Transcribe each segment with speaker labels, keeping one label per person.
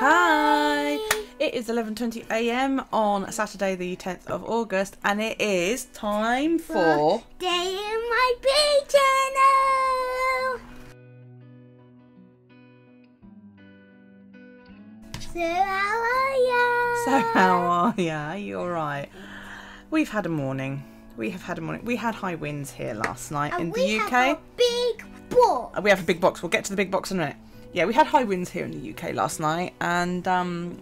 Speaker 1: Hi. It is 11:20 a.m. on Saturday the 10th of August and it is time for
Speaker 2: Day in my big channel. So how are ya?
Speaker 1: So how are ya? You all right? We've had a morning. We have had a morning. We had high winds here last night
Speaker 2: And
Speaker 1: in
Speaker 2: we
Speaker 1: the
Speaker 2: have
Speaker 1: UK.
Speaker 2: a big.
Speaker 1: Uh, We have a big box. We'll get to the big box in a minute. Yeah, we had high winds here in the UK last night, and um,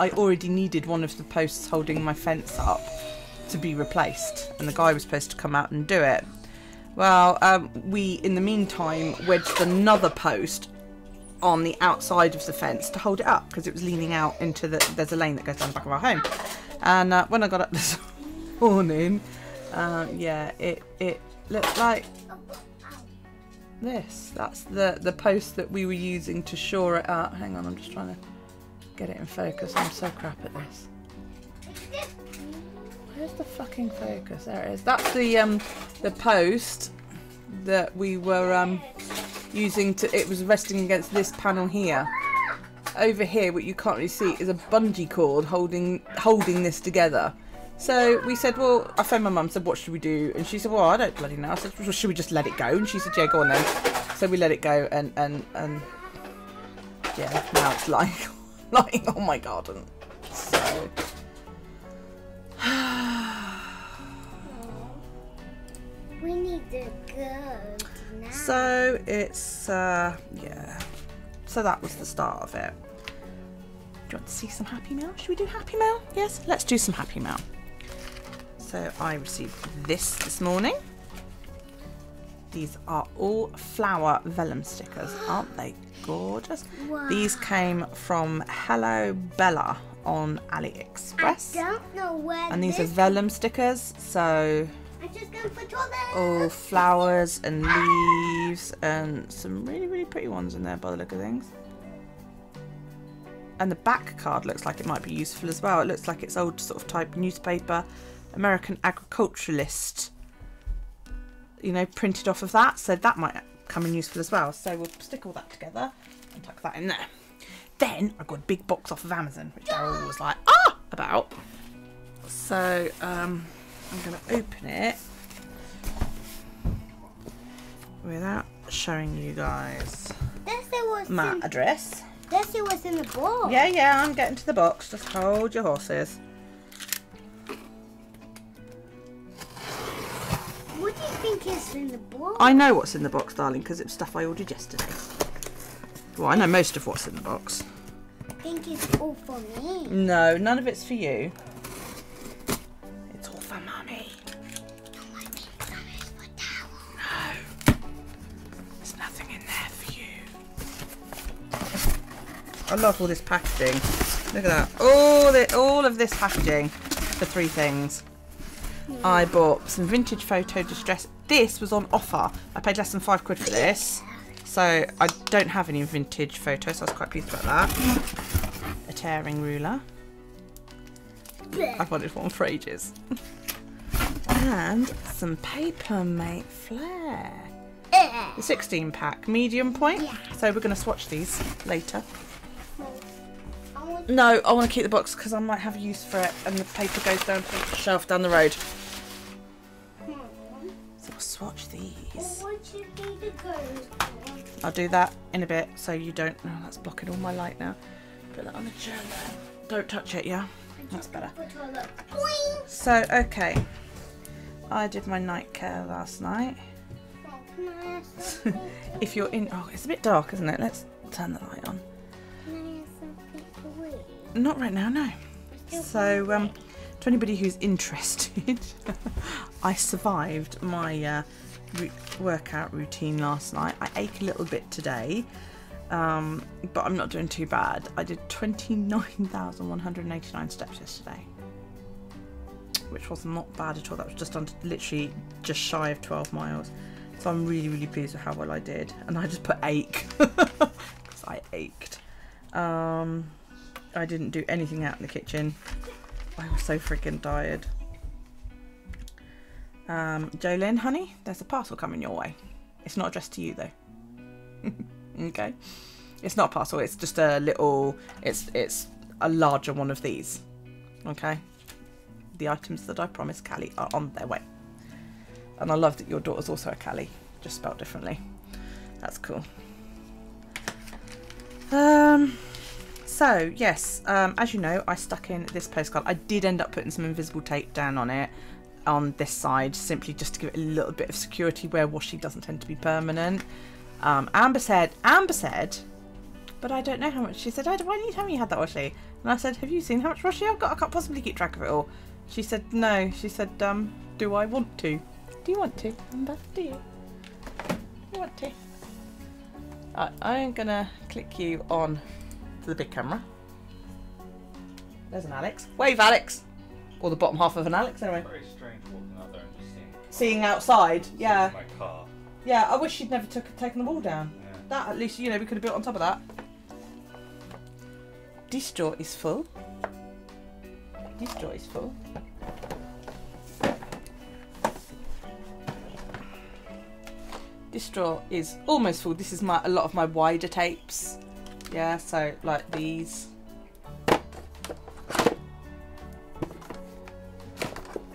Speaker 1: I already needed one of the posts holding my fence up to be replaced, and the guy was supposed to come out and do it. Well, um, we, in the meantime, wedged another post on the outside of the fence to hold it up because it was leaning out into the. There's a lane that goes down the back of our home, and uh, when I got up this morning, uh, yeah, it it looked like this. That's the the post that we were using to shore it up. Hang on, I'm just trying to get it in focus. I'm so crap at this. Where's the fucking focus? There it is. That's the um the post that we were um using to. It was resting against this panel here. Over here, what you can't really see is a bungee cord holding holding this together. So we said, well, I phoned my mum, said, what should we do? And she said, well, I don't bloody know. I said, well, should we just let it go? And she said, yeah, go on then. So we let it go, and and and yeah, now it's lying lying on my garden. So
Speaker 2: We need to go now.
Speaker 1: so it's uh yeah. So that was the start of it. Do you want to see some happy mail? Should we do happy mail? Yes, let's do some happy mail. So I received this this morning. These are all flower vellum stickers. Aren't they gorgeous?
Speaker 2: Wow.
Speaker 1: These came from Hello Bella on AliExpress.
Speaker 2: I don't know where
Speaker 1: And these are vellum stickers. So
Speaker 2: I'm just going for toilet.
Speaker 1: all flowers and leaves and some really, really pretty ones in there by the look of things. And the back card looks like it might be useful as well. It looks like it's old sort of type newspaper, American agriculturalist, you know, printed off of that. So that might come in useful as well. So we'll stick all that together and tuck that in there. Then I got a big box off of Amazon, which Daryl was like, ah, about. So um, I'm going to open it without showing you guys
Speaker 2: That's it was
Speaker 1: my
Speaker 2: in,
Speaker 1: address.
Speaker 2: that's it was in the box.
Speaker 1: Yeah, yeah, I'm getting to the box. Just hold your horses.
Speaker 2: What do you think is in the book?
Speaker 1: I know what's in the box, darling, because it was stuff I ordered yesterday. Well, I know most of what's in the box.
Speaker 2: I think it's all for me.
Speaker 1: No, none of it's for you. It's all for mummy.
Speaker 2: I think some is for.
Speaker 1: No. There's nothing in there for you. I love all this packaging. Look at that. All the, all of this packaging for three things. Hmm. I bought some vintage photo distress. This was on offer. I paid less than five quid for this. So I don't have any vintage photos, so I was quite pleased about that. A tearing ruler. I've wanted one for ages. and some Papermate Flair. The 16 pack, medium point.
Speaker 2: Yeah.
Speaker 1: So we're going to swatch these later. No, I want to keep the box because I might have use for it and the paper goes down to the shelf down the road. We'll swatch these.
Speaker 2: what you think it?
Speaker 1: I'll do that in a bit so you don't. Oh, that's blocking all my light now. Put that on the chair. Don't touch it, yeah? That's better.
Speaker 2: For toilet. Boing.
Speaker 1: So, okay. I did my night care last night.
Speaker 2: Can I have something?
Speaker 1: If you're in. Oh, it's a bit dark, isn't it? Let's turn the light on.
Speaker 2: Can I have something to eat?
Speaker 1: Not right now, no. So, um, to anybody who's interested, I survived my uh, workout routine last night. I ache a little bit today, um, but I'm not doing too bad. I did 29,189 steps yesterday, which was not bad at all. That was just under, literally just shy of 12 miles. So I'm really, really pleased with how well I did. And I just put ache because I ached. Um, I didn't do anything out in the kitchen. I was so freaking tired. Um, Jolene, honey, there's a parcel coming your way. It's not addressed to you though. okay. It's not a parcel. It's just a little. It's it's a larger one of these. Okay. The items that I promised Callie are on their way. And I love that your daughter's also a Callie, just spelled differently. That's cool. Um. So yes, um, as you know, I stuck in this postcard. I did end up putting some invisible tape down on it on this side, simply just to give it a little bit of security where washi doesn't tend to be permanent. Um, Amber said, Amber said, but I don't know how much. She said, I, why didn't you tell me you had that washi? And I said, have you seen how much washi I've got? I can't possibly keep track of it all. She said, no. She said, um, do I want to? Do you want to, Amber? Do you? Do you want to? Right, I'm gonna click you on to the big camera. There's an Alex. Wave, Alex! Or the bottom half of an Alex, anyway.
Speaker 3: Very strange walking out there and just seeing,
Speaker 1: Seeing outside, yeah.
Speaker 3: my car.
Speaker 1: Yeah, I wish she'd never took, taken the wall down.
Speaker 3: Yeah.
Speaker 1: That, at least, you know, we could have built on top of that. This drawer is full. This drawer is full. This drawer is almost full. This is my a lot of my wider tapes. Yeah, so like these. A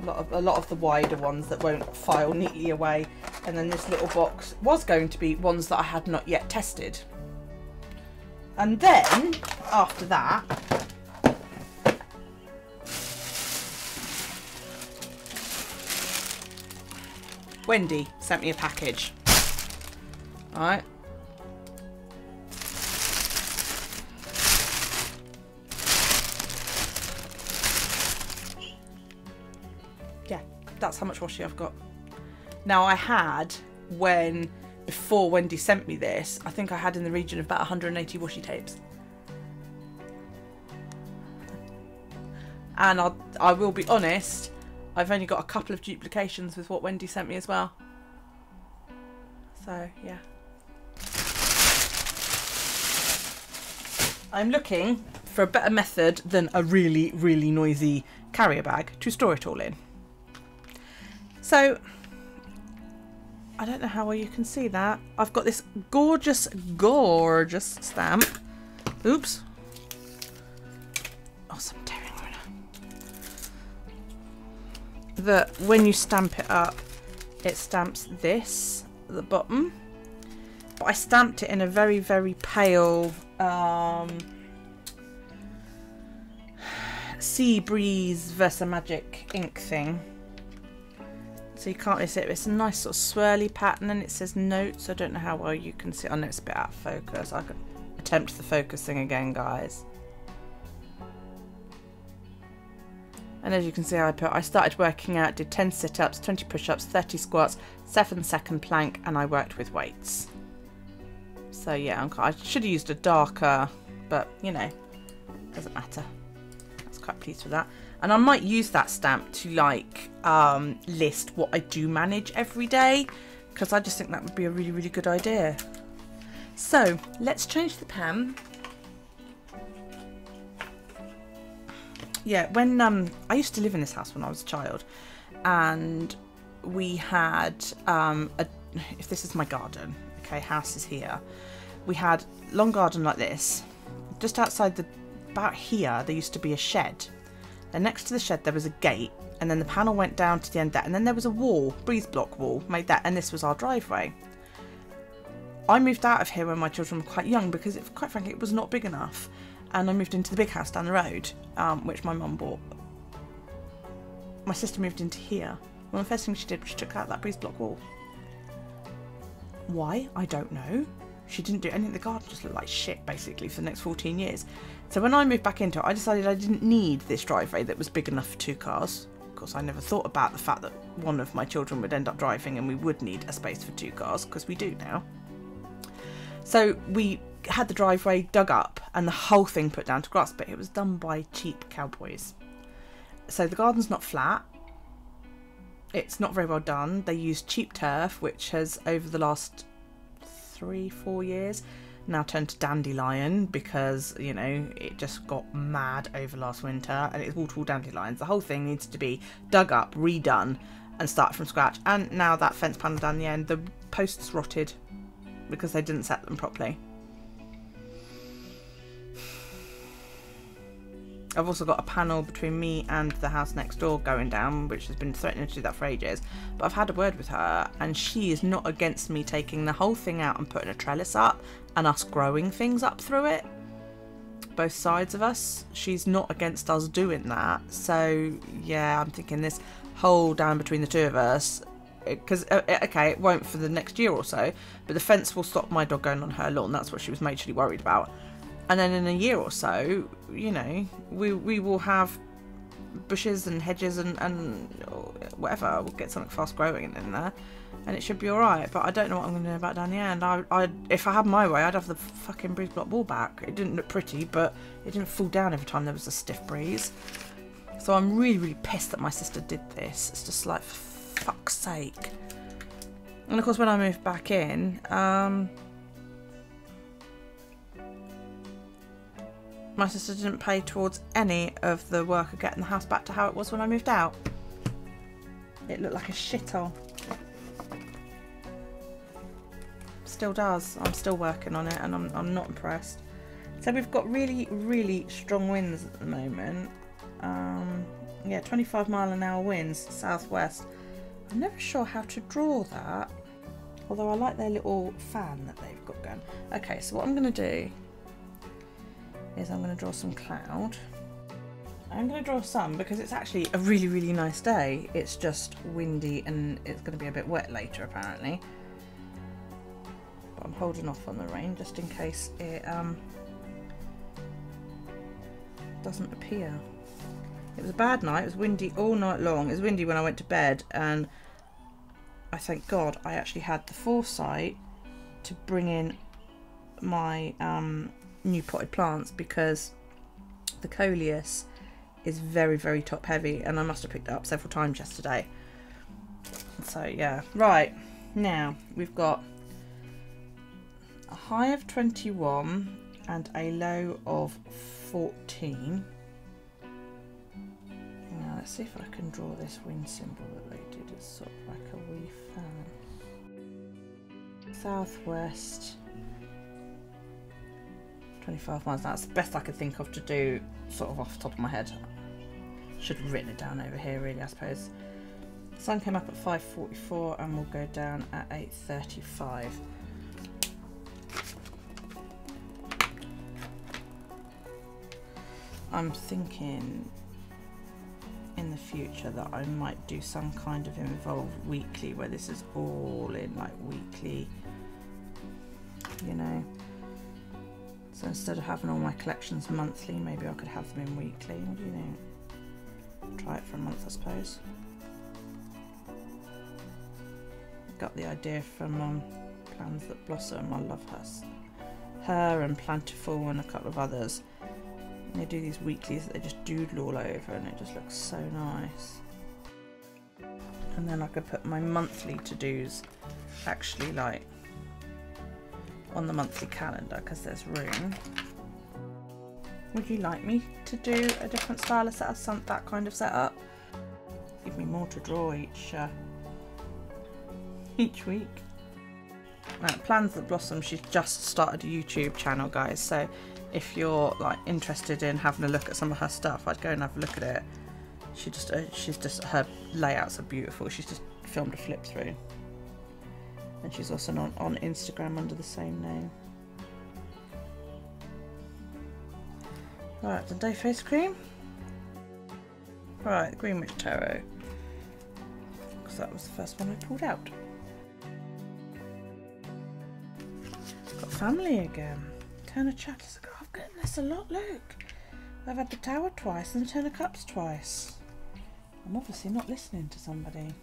Speaker 1: lot of a lot of the wider ones that won't file neatly away, and then this little box was going to be ones that I had not yet tested. And then after that, Wendy sent me a package. Alright. Yeah, that's how much washi I've got. Now I had when before Wendy sent me this, I think I had in the region of about 180 washi tapes. And I'll, I will be honest, I've only got a couple of duplications with what Wendy sent me as well. So, yeah. I'm looking for a better method than a really, really noisy carrier bag to store it all in. So, I don't know how well you can see that. I've got this gorgeous, gorgeous stamp. Oops. Oh, some tearing ruler. That when you stamp it up, it stamps this at the bottom. But I stamped it in a very, very pale um, sea breeze VersaMagic ink thing. So you can't really see it. It's a nice sort of swirly pattern and it says notes. I don't know how well you can see. I know it's a bit out of focus. I could attempt the focusing again, guys. And as you can see, I put I started working out, did 10 sit-ups, 20 push-ups, 30 squats, 7 second plank, and I worked with weights. So yeah, I should have used a darker, but you know, doesn't matter. I was quite pleased with that. And I might use that stamp to like um, list what I do manage every day, because I just think that would be a really, really good idea. So let's change the pen. Yeah, when um, I used to live in this house when I was a child, and we had um, a. If this is my garden, okay, house is here. We had long garden like this. Just outside the, about here, there used to be a shed. Then next to the shed there was a gate, and then the panel went down to the end of that, and then there was a wall, breeze block wall, made that, and this was our driveway. I moved out of here when my children were quite young because, it, quite frankly, it was not big enough, and I moved into the big house down the road, um, which my mum bought. My sister moved into here. Well, the first thing she did was she took out that breeze block wall. Why? I don't know. She didn't do anything. The garden just looked like shit, basically, for the next 14 years. So when I moved back into it, I decided I didn't need this driveway that was big enough for two cars. Of course, I never thought about the fact that one of my children would end up driving and we would need a space for two cars, because we do now. So we had the driveway dug up and the whole thing put down to grass, but it was done by cheap cowboys. So the garden's not flat. It's not very well done. They used cheap turf, which has over the last three, four years now turned to dandelion because you know it just got mad over last winter and it's all tall dandelions. The whole thing needs to be dug up, redone, and start from scratch. And now that fence panel down the end, the posts rotted because they didn't set them properly. I've also got a panel between me and the house next door going down, which has been threatening to do that for ages. But I've had a word with her, and she is not against me taking the whole thing out and putting a trellis up and us growing things up through it. Both sides of us. She's not against us doing that. So, yeah, I'm thinking this hole down between the two of us. Because, uh, okay, it won't for the next year or so, but the fence will stop my dog going on her lawn. That's what she was majorly worried about and then in a year or so, you know, we we will have bushes and hedges and and whatever. We'll get something fast growing in there, and it should be all right. But I don't know what I'm going to do about down the end. I, I if I had my way, I'd have the fucking breeze block wall back. It didn't look pretty, but it didn't fall down every time there was a stiff breeze. So I'm really really pissed that my sister did this. It's just like fuck's sake. And of course, when I moved back in, um, my sister didn't pay towards any of the work of getting the house back to how it was when I moved out. It looked like a shithole. Still does. I'm still working on it and I'm, I'm not impressed. So we've got really, really strong winds at the moment. Um, yeah, 25 mile an hour winds, southwest. I'm never sure how to draw that. Although I like their little fan that they've got going. Okay, so what I'm going to do is I'm going to draw some cloud. I'm going to draw some because it's actually a really, really nice day. It's just windy and it's going to be a bit wet later apparently. But I'm holding off on the rain just in case it um, doesn't appear. It was a bad night. It was windy all night long. It was windy when I went to bed and I thank God I actually had the foresight to bring in my um, new potted plants because the coleus is very very top heavy and I must have picked it up several times yesterday. So yeah. Right now we've got a high of 21 and a low of 14 now let's see if I can draw this wind symbol that they did it's sort of like a wee fan southwest 25 miles. That's the best I could think of to do, sort of off the top of my head. Should have written it down over here, really, I suppose. sun came up at 5.44 and we'll go down at 8.35. I'm thinking in the future that I might do some kind of involved weekly where this is all in like weekly, you know. So instead of having all my collections monthly, maybe I could have them in weekly. What do you think? Try it for a month, I suppose. Got the idea from um, Plans That Blossom. I love her. Her and Plantiful and a couple of others. And they do these weeklies that they just doodle all over and it just looks so nice. And then I could put my monthly to-dos actually like on the monthly calendar because there's room. Would you like me to do a different style of setup, some that kind of setup? Give me more to draw each uh, each week. Now, plans that blossom. She's just started a YouTube channel, guys. So if you're like interested in having a look at some of her stuff, I'd go and have a look at it. She just, uh, she's just her layouts are beautiful. She's just filmed a flip through and she's also on, on Instagram under the same name. Right, the day face cream. Right, Green Witch Tarot. Because that was the first one I pulled out. Got family again. Ten of Chatters. Oh, I've gotten this a lot, look. I've had the Tower twice and the Ten of Cups twice. I'm obviously not listening to somebody.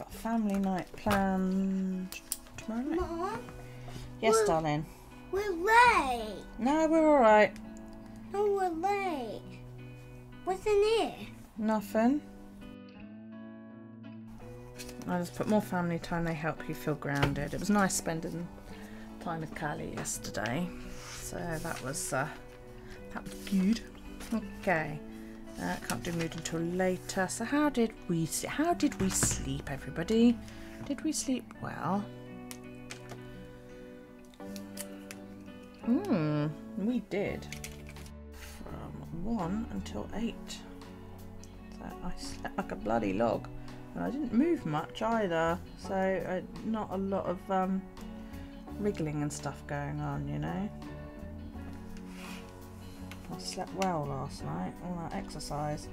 Speaker 1: Got family night planned tomorrow night.
Speaker 2: Mom,
Speaker 1: Yes,
Speaker 2: Well-
Speaker 1: darling.
Speaker 2: we're late.
Speaker 1: No, we're all right.
Speaker 2: No, we're late. What's in here?
Speaker 1: Nothing. I just put more family time. They help you feel grounded. It was nice spending time with Callie yesterday, so that was uh, that was good. Okay. Uh, can't do mood until later. So how did we how did we sleep, everybody? Did we sleep well? Hmm, we did. From one until eight. So I slept like a bloody log. And I didn't move much either. So uh, not a lot of um, wriggling and stuff going on, you know. Slept well last night. All that exercise.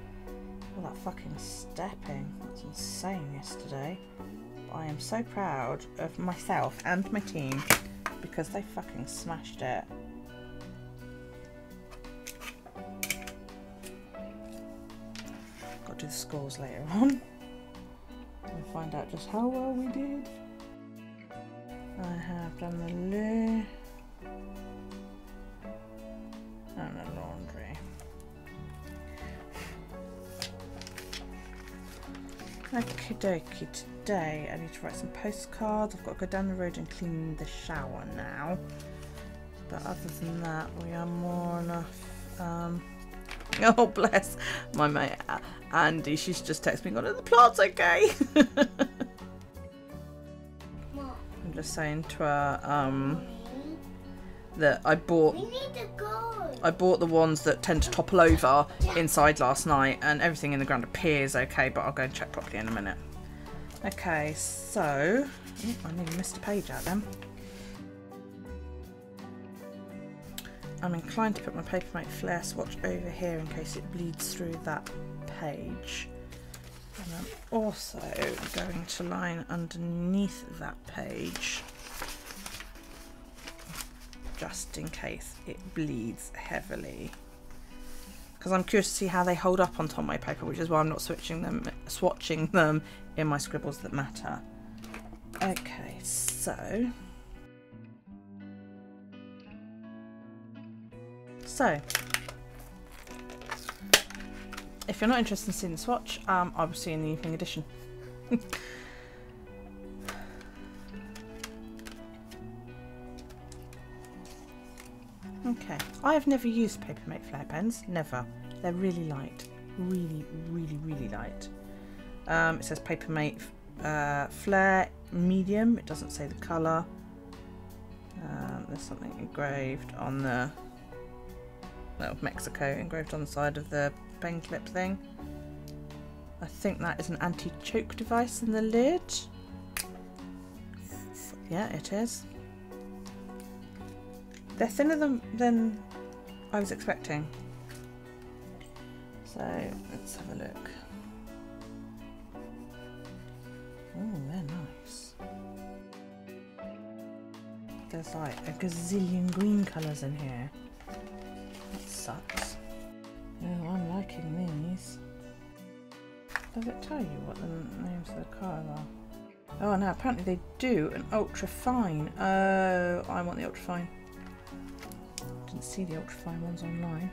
Speaker 1: All that fucking stepping. That's insane yesterday. But I am so proud of myself and my team because they fucking smashed it. Got to do the scores later on. We'll find out just how well we did. I have done the loo Okie dokie, today I need to write some postcards. I've got to go down the road and clean the shower now. But other than that, we are more enough. Um, oh, bless my mate Andy. She's just texted me, going, the plant's okay? I'm just saying to her um, that I bought
Speaker 2: we need to go.
Speaker 1: I bought the ones that tend to topple over inside last night, and everything in the ground appears okay, but I'll go and check properly in a minute. Okay, so oh, I nearly missed a page out then. I'm inclined to put my Papermate Flair swatch over here in case it bleeds through that page. And I'm also going to line underneath that page just in case it bleeds heavily. Because I'm curious to see how they hold up on Tomoe paper, which is why I'm not switching them, swatching them in my scribbles that matter. Okay, so. So. If you're not interested in seeing the swatch, um, I will see you in the evening edition. Okay, I have never used Papermate Flair pens, never. They're really light, really, really, really light. Um, it says Papermate uh, Flair medium, it doesn't say the colour. Um, there's something engraved on the, well, Mexico engraved on the side of the pen clip thing. I think that is an anti-choke device in the lid. Yeah, it is. They're thinner than, than I was expecting. So let's have a look. Oh, they're nice. There's like a gazillion green colours in here. That sucks. Oh, I'm liking these. Does it tell you what the names of the colours are? Oh no, apparently they do an ultra fine. Oh, I want the ultra fine. See the ultrafine ones online.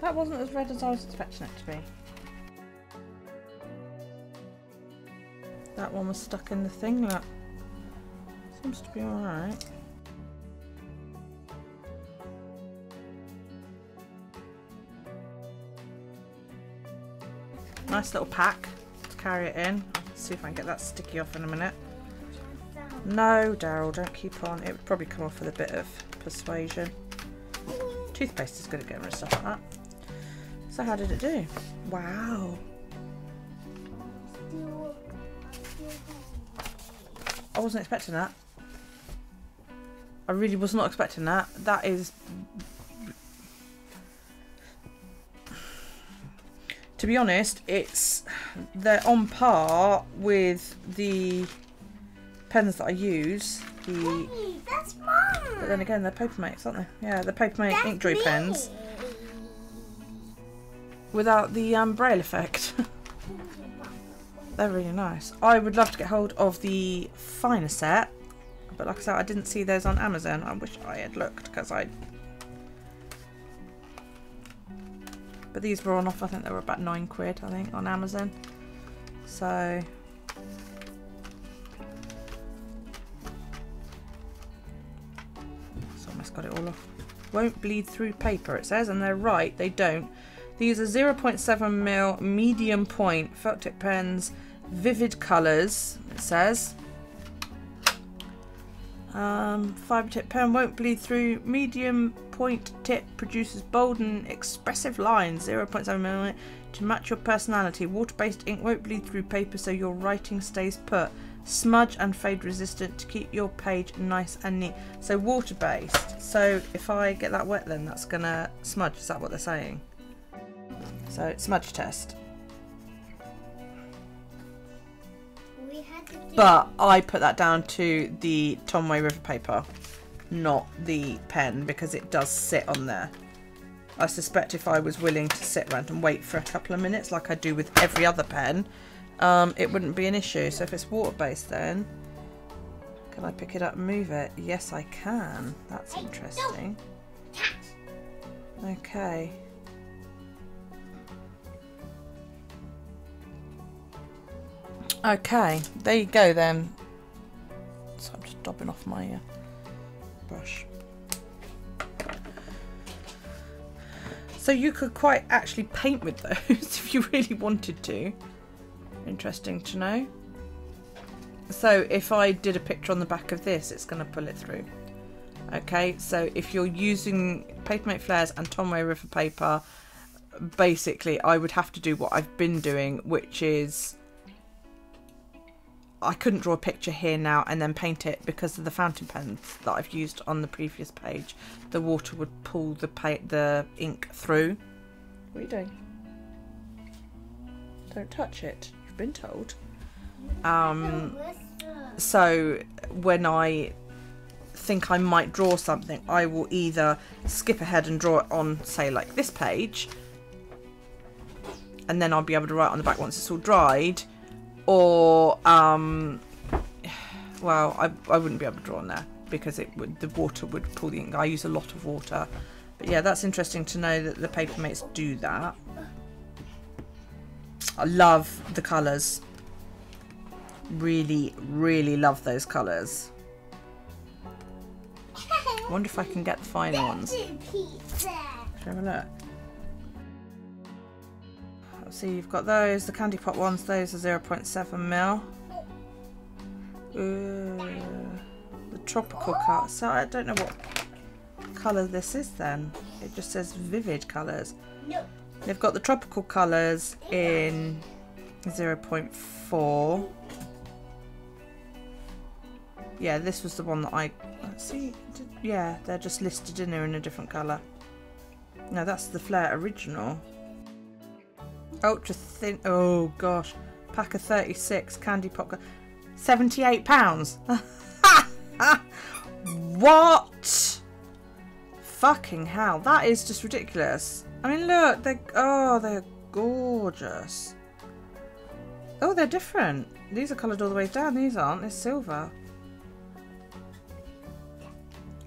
Speaker 1: That wasn't as red as I was expecting it to be. That one was stuck in the thing, look. Seems to be alright. Nice little pack to carry it in. See if I can get that sticky off in a minute. No, Daryl, don't keep on. It would probably come off with a bit of persuasion. Toothpaste is good at getting rid of stuff like that. So how did it do? Wow. I wasn't expecting that. I really was not expecting that. That is... To be honest, it's... They're on par with the pens that I use. The...
Speaker 2: Hey, that's mine.
Speaker 1: But then again, they're Papermates, aren't they? Yeah, they're Papermate
Speaker 2: That's
Speaker 1: ink joy
Speaker 2: me.
Speaker 1: pens without the um, braille effect. they're really nice. I would love to get hold of the finer set, but like I said, I didn't see those on Amazon. I wish I had looked because I. But these were on offer. I think they were about nine quid. I think on Amazon. So Won't bleed through paper, it says, and they're right, they don't. These are 0.7mm medium point felt tip pens, vivid colours, it says. Um, fiber tip pen won't bleed through. Medium point tip produces bold and expressive lines, 0.7mm to match your personality. Water-based ink won't bleed through paper so your writing stays put. Smudge and fade resistant to keep your page nice and neat. So water-based. So if I get that wet then that's gonna smudge, is that what they're saying? So smudge test.
Speaker 2: We had to do
Speaker 1: But I put that down to the Tomoe River paper, not the pen, because it does sit on there. I suspect if I was willing to sit around and wait for a couple of minutes, like I do with every other pen, um, it wouldn't be an issue. So if it's water-based then, can I pick it up and move it? Yes, I can. That's interesting. Okay. Okay, there you go then. So I'm just dobbing off my uh, brush. So you could quite actually paint with those if you really wanted to. Interesting to know. So if I did a picture on the back of this, it's going to pull it through. Okay, so if you're using Papermate Flairs and Tomoe River paper, basically I would have to do what I've been doing, which is I couldn't draw a picture here now and then paint it because of the fountain pens that I've used on the previous page. The water would pull the the ink through. What are you doing? Don't touch it. Been told. Um, so when I think I might draw something, I will either skip ahead and draw it on, say, like this page, and then I'll be able to write on the back once it's all dried, or um, well, I, I wouldn't be able to draw on there because it would the water would pull the ink. I use a lot of water, but yeah, that's interesting to know that the paper mates do that. I love the colours. Really, really love those colours. I wonder if I can get the finer ones.
Speaker 2: Pizza.
Speaker 1: Shall we have a look? See, you've got those. The candy pop ones, those are 0.7 mil. Ooh, the tropical oh. colour. So I don't know what colour this is then. It just says vivid colours.
Speaker 2: No.
Speaker 1: They've got the tropical colours in 0.4. Yeah, this was the one that I see. Yeah, they're just listed in there in a different colour. No, that's the Flair original. Ultra thin. Oh gosh, pack of 36 candy pop. 78 pounds. what? Fucking hell, that is just ridiculous. I mean, look, they oh, they're gorgeous. Oh, they're different. These are coloured all the way down. These aren't. They're silver.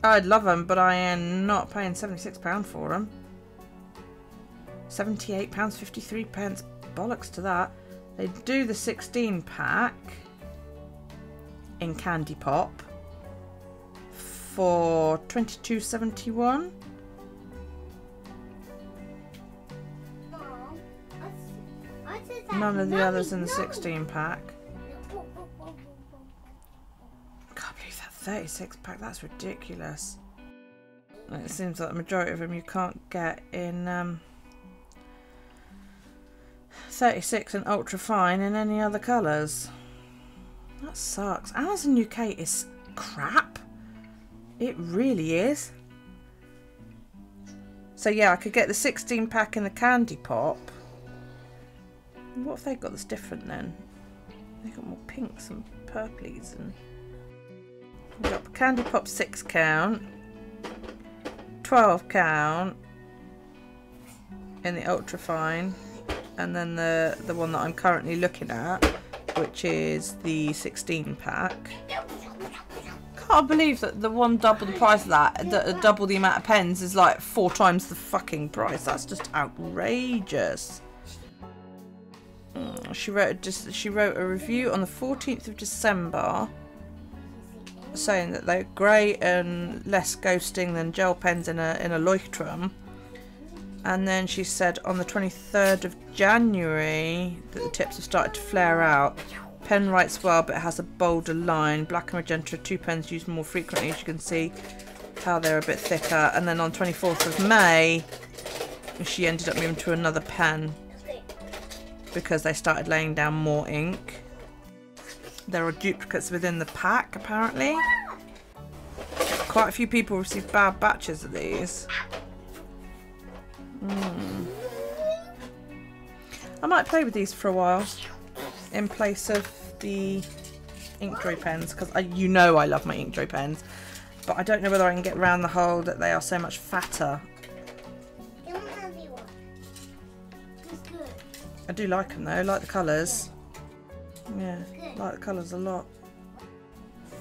Speaker 1: I'd love them, but I am not paying £76 for them. £78.53 pence. Bollocks to that. They do the 16 pack in Candy Pop for 22.71. None of the others in the
Speaker 2: no.
Speaker 1: 16 pack. I Can't believe that 36 pack. That's ridiculous. It seems like the majority of them you can't get in um, 36 and ultra fine in any other colours. That sucks. Amazon UK is crap. It really is. So yeah, I could get the 16 pack in the candy pop. What have they got that's different then? They've got more pinks and purplies and we've got candy pop six count, twelve count in the ultra fine, and then the the one that I'm currently looking at, which is the 16 pack. Can't believe that the one double the price of that, the, double the amount of pens is like four times the fucking price. That's just outrageous. Mm, She wrote just she wrote a review on the 14th of December saying that they're great and less ghosting than gel pens in a in a Leuchtturm. And then she said on the 23rd of January that the tips have started to flare out. Pen writes well, but it has a bolder line. Black and magenta, two pens used more frequently, as you can see how they're a bit thicker. And then on 24th of May, she ended up moving to another pen because they started laying down more ink. There are duplicates within the pack, apparently. Quite a few people received bad batches of these. Hmm. I might play with these for a while in place of the Inkjoy pens because you know I love my Inkjoy pens but I don't know whether I can get around the whole that they are so much fatter. I do like them though, I like the colours. Yeah,
Speaker 2: Good.
Speaker 1: like the colours a lot.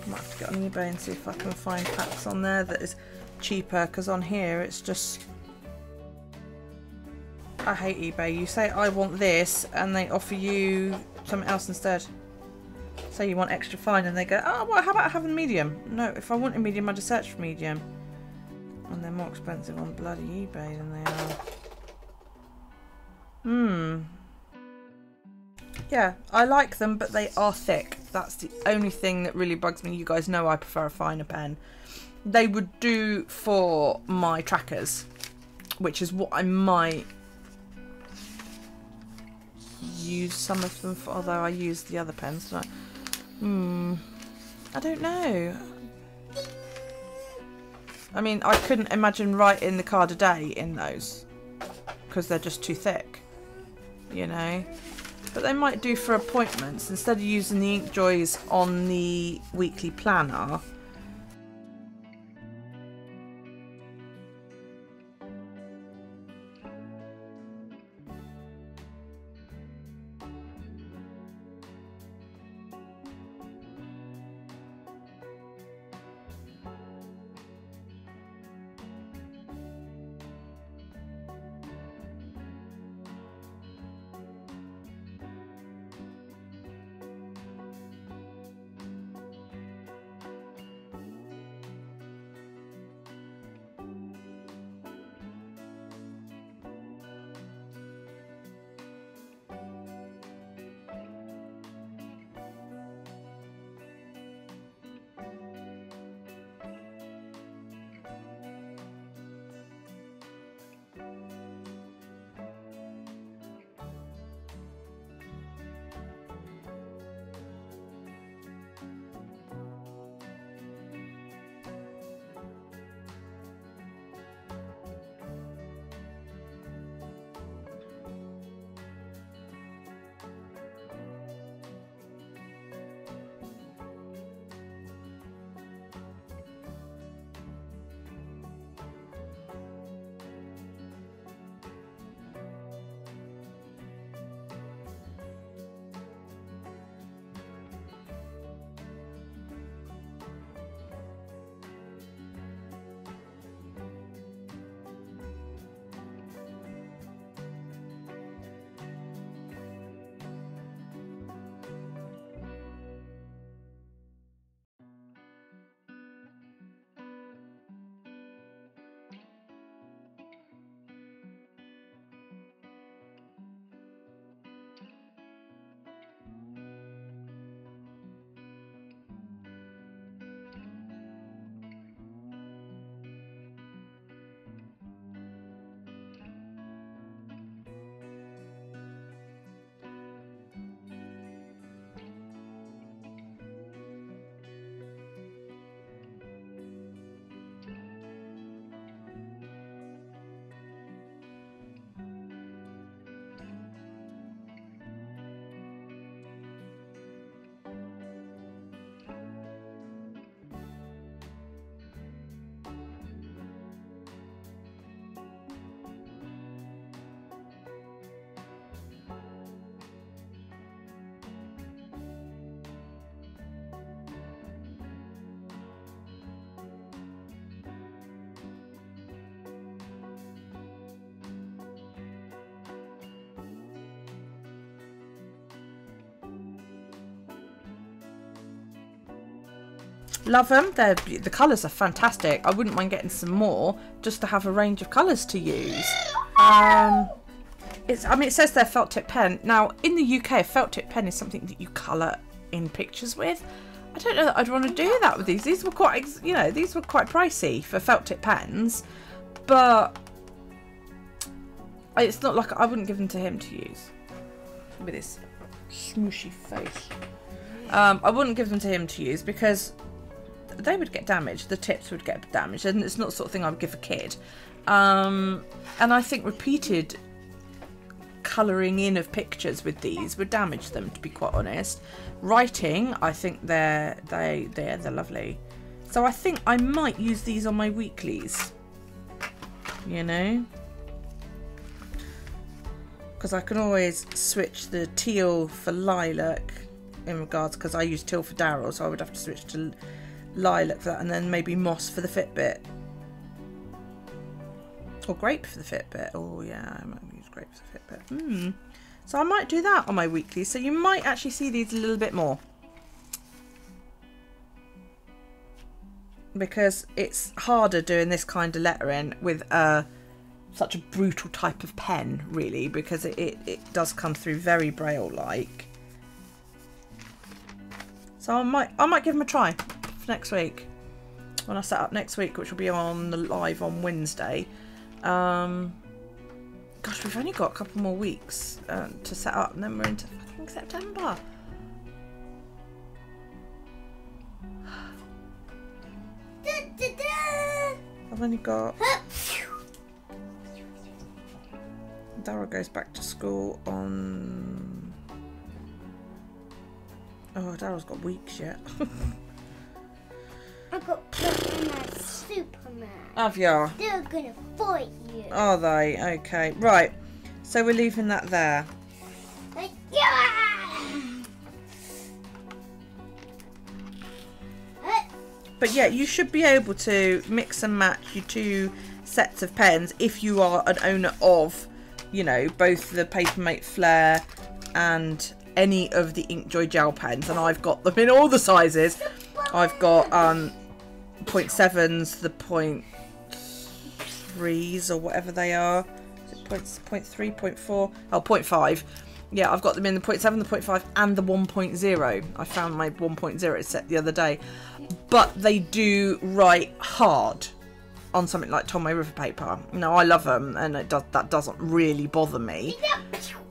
Speaker 1: Might have to get on eBay and see if I can find packs on there that is cheaper because on here it's just I hate eBay. You say I want this and they offer you something else instead. Say you want extra fine and they go, oh well how about having medium? No, if I want a medium I'd just search for medium. And they're more expensive on bloody eBay than they are. Hmm. Yeah, I like them, but they are thick. That's the only thing that really bugs me. You guys know I prefer a finer pen. They would do for my trackers, which is what I might use some of them for, although I use the other pens. I? Hmm. I don't know. I mean, I couldn't imagine writing the card a day in those because they're just too thick, you know. But they might do for appointments instead of using the Inkjoys on the weekly planner. Love them. They're, the colours are fantastic. I wouldn't mind getting some more just to have a range of colours to use. Um, it's, I mean, it says they're felt tip pen. Now, in the UK, a felt tip pen is something that you colour in pictures with. I don't know that I'd want to do that with these. These were quite, you know, these were quite pricey for felt tip pens, but it's not like I wouldn't give them to him to use with his smooshy face. Um, I wouldn't give them to him to use because they would get damaged. The tips would get damaged, and it's not the sort of thing I would give a kid. Um, and I think repeated colouring in of pictures with these would damage them. To be quite honest, writing, I think they're they they're they're lovely. So I think I might use these on my weeklies. You know, because I can always switch the teal for lilac in regards because I use teal for Daryl, so I would have to switch to lilac for that, and then maybe moss for the Fitbit. Or grape for the Fitbit. Oh yeah, I might use grape for the Fitbit. Hmm. So I might do that on my weekly. So you might actually see these a little bit more. Because it's harder doing this kind of lettering with a such a brutal type of pen, really, because it, it, it does come through very braille-like. So I might I might give them a try next week when I set up next week, which will be on the live on Wednesday. Um, gosh, we've only got a couple more weeks uh, to set up, and then we're into fucking September. I've only got. Dara goes back to school on. Oh, Dara's got weeks yet.
Speaker 2: I got Superman, Superman.
Speaker 1: Have ya?
Speaker 2: They're gonna fight you.
Speaker 1: Are they? Okay, right. So we're leaving that there.
Speaker 2: Yeah!
Speaker 1: But yeah, you should be able to mix and match your two sets of pens if you are an owner of, you know, both the Papermate Flair and any of the Inkjoy gel pens. And I've got them in all the sizes. I've got um, point sevens, the point 0.3s or whatever they are. Is it point, point three, point four? Oh, point five. Yeah, I've got them in the point 0.7, the point 0.5 and the 1.0. I found my 1.0 set the other day. But they do write hard on something like Tomoe River paper. No, I love them, and it does that doesn't really bother me.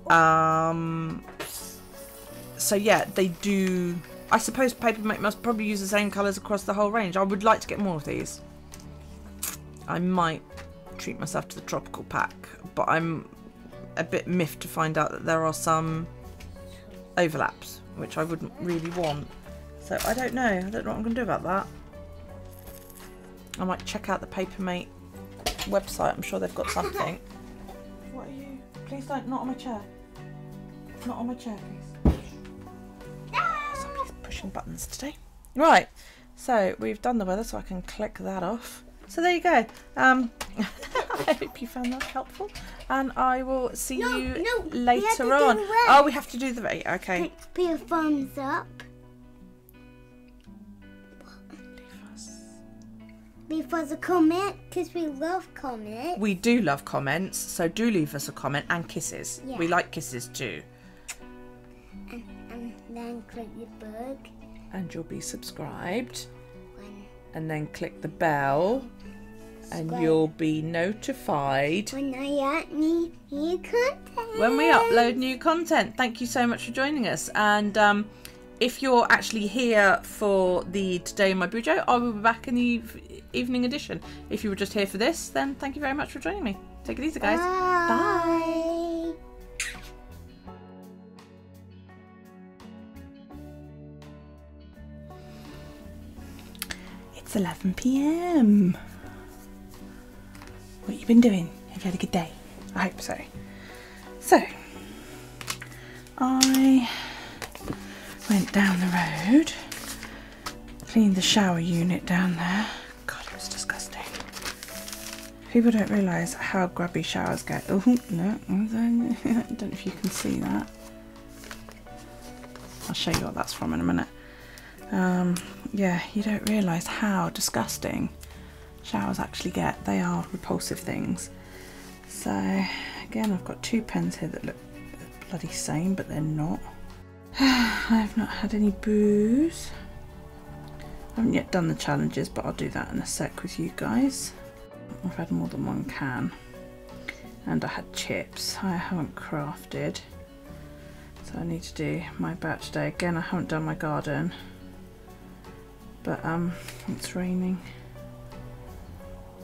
Speaker 1: Um, so yeah, they do. I suppose Papermate must probably use the same colours across the whole range. I would like to get more of these. I might treat myself to the tropical pack, but I'm a bit miffed to find out that there are some overlaps, which I wouldn't really want. So I don't know. I don't know what I'm going to do about that. I might check out the Papermate website. I'm sure they've got something. What are you? Please don't. Not on my chair. Not on my chair, please. Pushing buttons today. Right. So we've done the weather, so I can click that off. So there you go. Um, I hope you found that helpful, and I will see
Speaker 2: No,
Speaker 1: you
Speaker 2: no, we have to
Speaker 1: later on. Oh, we have to do the right. Okay.
Speaker 2: Put your thumbs up. Leave us a comment, because we love comments.
Speaker 1: We do love comments, so do leave us a comment and kisses.
Speaker 2: Yeah.
Speaker 1: We like kisses too.
Speaker 2: Then click the book.
Speaker 1: And you'll be subscribed,
Speaker 2: When,
Speaker 1: and then click the bell, and you'll be notified
Speaker 2: when I add new, new content.
Speaker 1: when we upload new content. Thank you so much for joining us. And um, if you're actually here for the Today in My Bujo, I will be back in the evening edition. If you were just here for this, then thank you very much for joining me. Take it easy, guys.
Speaker 2: Bye.
Speaker 1: It's 11 pm. What you been doing? Have you had a good day? I hope so. So, I went down the road, cleaned the shower unit down there. God, it was disgusting. People don't realise how grubby showers get. Oh, no, I don't know if you can see that. I'll show you what that's from in a minute. Um, yeah, you don't realise how disgusting showers actually get. They are repulsive things. So, again, I've got two pens here that look bloody same, but they're not. I have not had any booze. I haven't yet done the challenges, but I'll do that in a sec with you guys. I've had more than one can. And I had chips. I haven't crafted. So I need to do my batch today. Again, I haven't done my garden. But um, it's raining.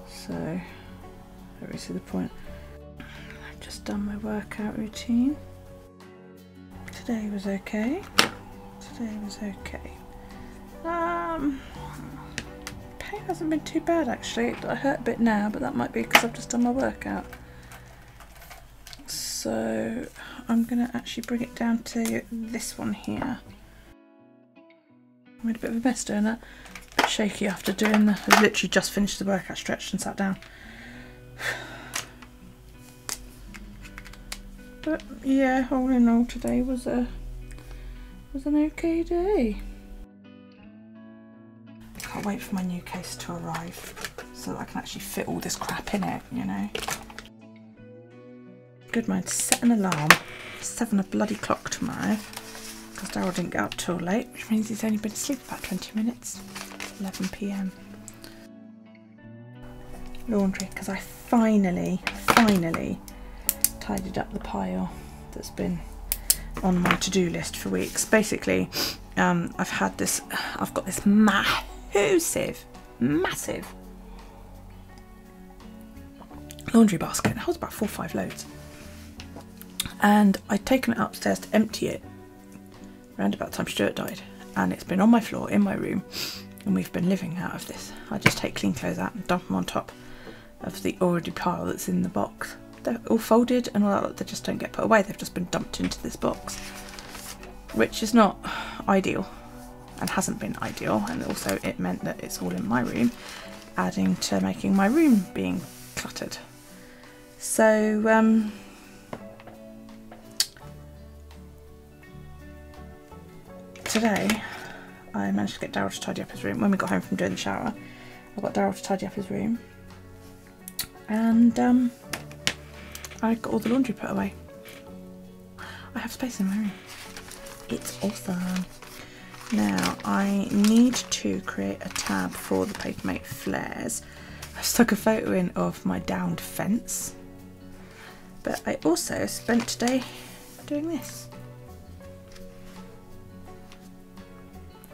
Speaker 1: So, I don't really see the point. I've just done my workout routine. Today was okay. Today was okay. Um, pain hasn't been too bad actually. I hurt a bit now, but that might be because I've just done my workout. So I'm gonna actually bring it down to this one here. Made a bit of a mess doing that. Shaky after doing the. I literally just finished the workout, stretched and sat down. But yeah, all in all, today was a was an okay day. Can't wait for my new case to arrive so that I can actually fit all this crap in it, you know. Good mind set an alarm seven a bloody clock tomorrow because Daryl didn't get up till late, which means he's only been asleep about 20 minutes. 11 pm. Laundry because I finally, finally tidied up the pile that's been on my to-do list for weeks. Basically, um, I've had this, I've got this massive, massive laundry basket. It holds about four or five loads. And I'd taken it upstairs to empty it around about the time Stuart died. And it's been on my floor in my room and we've been living out of this. I just take clean clothes out and dump them on top of the already pile that's in the box they're all folded and all that, they just don't get put away. They've just been dumped into this box, which is not ideal and hasn't been ideal. And also it meant that it's all in my room, adding to making my room being cluttered. So, um, today I managed to get Daryl to tidy up his room. When we got home from doing the shower, I got Daryl to tidy up his room. And um, I got all the laundry put away. I have space in my room. It's awesome. Now I need to create a tab for the Papermate Flairs. I stuck a photo in of my downed fence. But I also spent today doing this.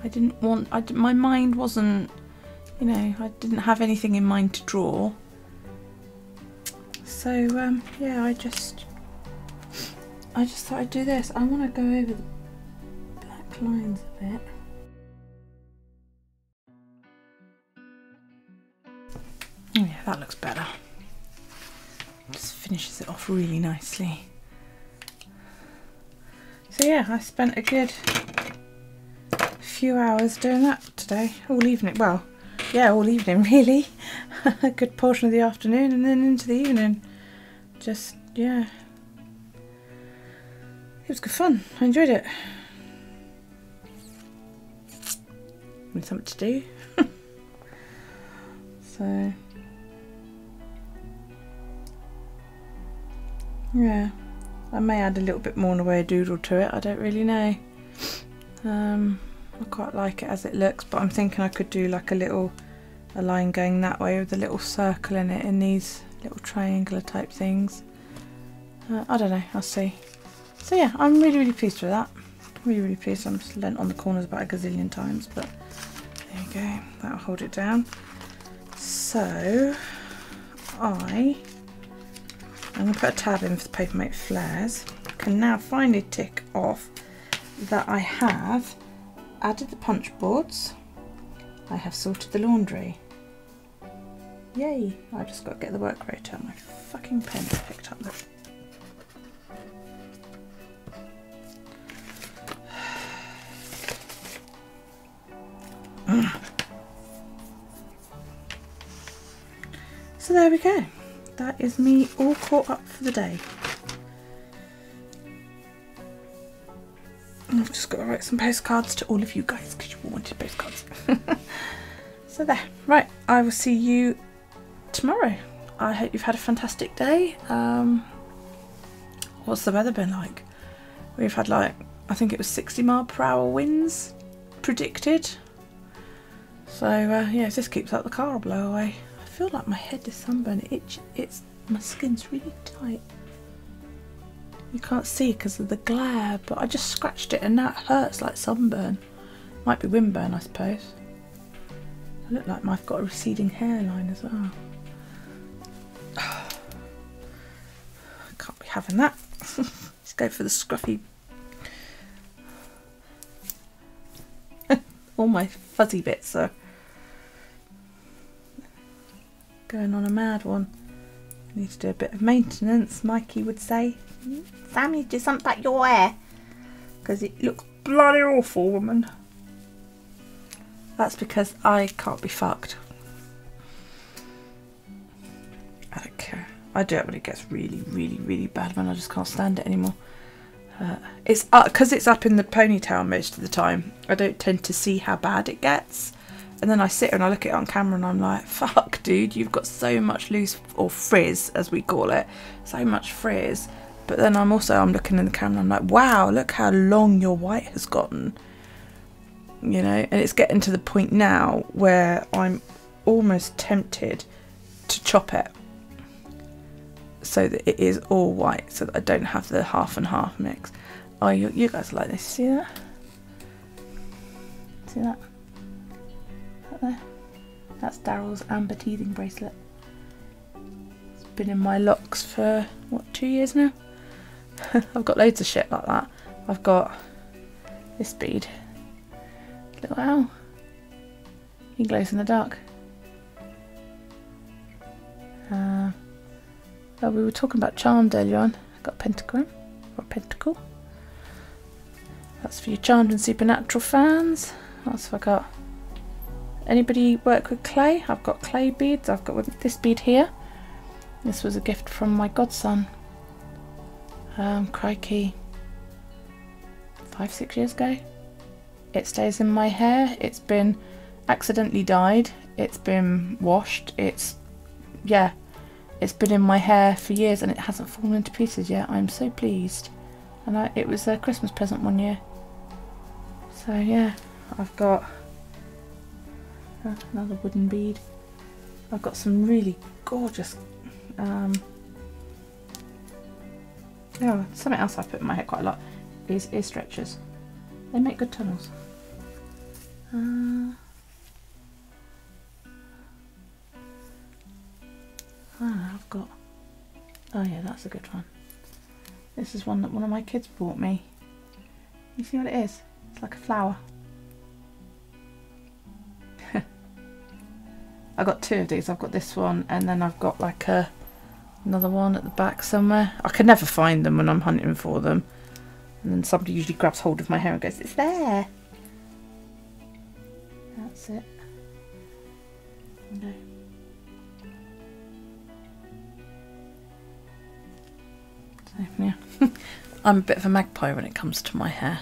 Speaker 1: I didn't want, I, my mind wasn't, you know, I didn't have anything in mind to draw. So um, yeah, I just I just thought I'd do this. I want to go over the black lines a bit. Oh yeah, that looks better. Just finishes it off really nicely. So yeah, I spent a good few hours doing that today, all evening. Well, yeah, all evening really. a good portion of the afternoon and then into the evening just, yeah. It was good fun. I enjoyed it. With something to do. so, yeah. I may add a little bit more in the way of doodle to it. I don't really know. Um, I quite like it as it looks, but I'm thinking I could do like a little a line going that way with a little circle in it in these little triangular type things. Uh, I don't know, I'll see. So yeah, I'm really, really pleased with that. Really, really pleased. I'm just lent on the corners about a gazillion times, but there you go. That'll hold it down. So I I'm to put a tab in for the Papermate Flairs. Can now finally tick off that I have added the punch boards. I have sorted the laundry. Yay! I just got to get the work rate out. My fucking pen picked up so there we go. That is me all caught up for the day. I've just got to write some postcards to all of you guys because you all wanted postcards. so there. Right, I will see you tomorrow. I hope you've had a fantastic day. Um, what's the weather been like? We've had like I think it was 60 mile per hour winds predicted. So uh, yeah, if this keeps up, the car will blow away. I feel like my head is sunburned. Itch. It's my skin's really tight. You can't see because of the glare, but I just scratched it and now it hurts like sunburn. Might be windburn, I suppose. I look like I've got a receding hairline as well. I can't be having that. Let's go for the scruffy. All my fuzzy bits are going on a mad one. Need to do a bit of maintenance, Mikey would say. Sam, you do something about your hair. Because it looks bloody awful, woman. That's because I can't be fucked. I don't care. I do it when it gets really, really, really bad when I just can't stand it anymore. Uh, it's because it's up in the ponytail most of the time. I don't tend to see how bad it gets, and then I sit and I look at it on camera and I'm like, "Fuck, dude, you've got so much loose or frizz, as we call it, so much frizz." But then I'm also I'm looking in the camera. And I'm like, "Wow, look how long your white has gotten." You know, and it's getting to the point now where I'm almost tempted to chop it so that it is all white so that I don't have the half and half mix. Oh, you, you guys like this. See that? See that? There? That's Daryl's amber teething bracelet. It's been in my locks for, what, two years now? I've got loads of shit like that. I've got this bead. Little owl. He glows in the dark. Uh, Oh, we were talking about charmed earlier on. I've got a pentagram or a pentacle. That's for your charmed and supernatural fans. What else have I got? Anybody work with clay? I've got clay beads. I've got this bead here. This was a gift from my godson. Um, crikey. Five, six years ago. It stays in my hair. It's been accidentally dyed. It's been washed. It's, yeah, it's been in my hair for years and it hasn't fallen into pieces yet. I'm so pleased. And I, it was a Christmas present one year. So yeah, I've got another wooden bead. I've got some really gorgeous um, oh, something else I put in my hair quite a lot is ear stretchers. They make good tunnels. Uh, Ah, I've got. Oh, yeah, that's a good one. This is one that one of my kids bought me. You see what it is? It's like a flower. I got two of these. I've got this one, and then I've got like a another one at the back somewhere. I can never find them when I'm hunting for them. And then somebody usually grabs hold of my hair and goes, "It's there." That's it. No. So, yeah. I'm a bit of a magpie when it comes to my hair.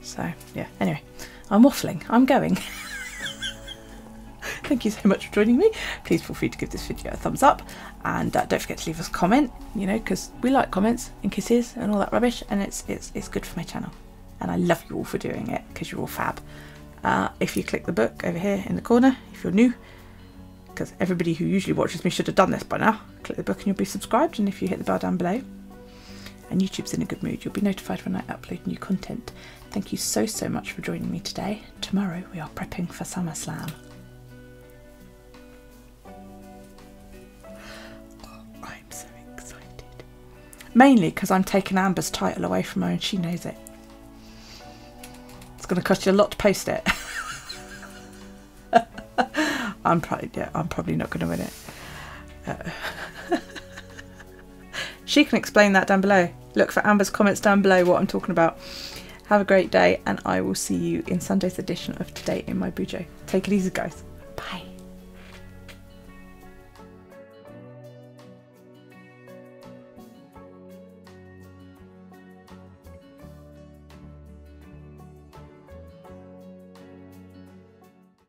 Speaker 1: So, yeah. Anyway, I'm waffling. I'm going. Thank you so much for joining me. Please feel free to give this video a thumbs up and uh, don't forget to leave us a comment, you know, because we like comments and kisses and all that rubbish and it's, it's, it's good for my channel. And I love you all for doing it because you're all fab. Uh, if you click the book over here in the corner, if you're new, because everybody who usually watches me should have done this by now, click the book and you'll be subscribed. And if you hit the bell down below, and YouTube's in a good mood. You'll be notified when I upload new content. Thank you so, so much for joining me today. Tomorrow we are prepping for SummerSlam. Mainly because I'm taking Amber's title away from her and she knows it. It's going to cost you a lot to post it. I'm probably yeah, I'm probably not going to win it. Uh, she can explain that down below. Look for Amber's comments down below what I'm talking about. Have a great day, and I will see you in Sunday's edition of Today in My Bujo. Take it easy, guys. Bye.